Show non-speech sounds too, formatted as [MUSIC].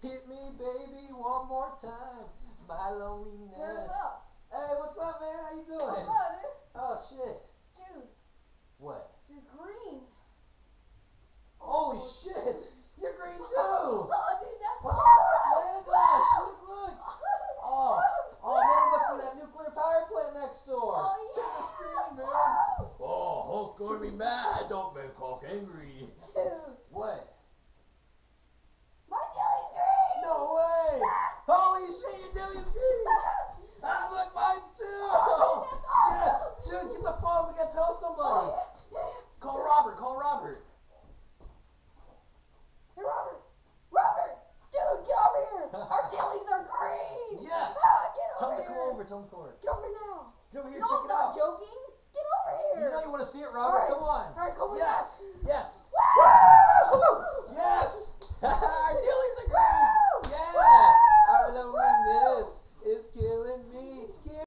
Hit me, baby, one more time. My loneliness. What's up? Hey, what's up, man? How you doing? on, dude. Oh shit. Dude, What? you're green. Holy shit! You're green too. Oh, dude, that's What the fuck, man? Oh shit! Look. [LAUGHS] Oh, oh man, it must be that nuclear power plant next door. Oh, Check the yeah. screen, man. Oh, Hulk gonna be mad. Don't make Hulk angry. Sadie Delia's green. I like mine too. Dude, dude, get the phone. We gotta tell somebody. Call Robert. Call Robert. Hey, Robert. Robert. Dude, get over here. Our jellies are green. Yes. Ah, get tell over him to come over. Tell him to come over. Over now. Get over here. No, check I'm not out. joking. Get over here. You know you want to see it, Robert. Right. Come on. All right, come on. Yes. Yes.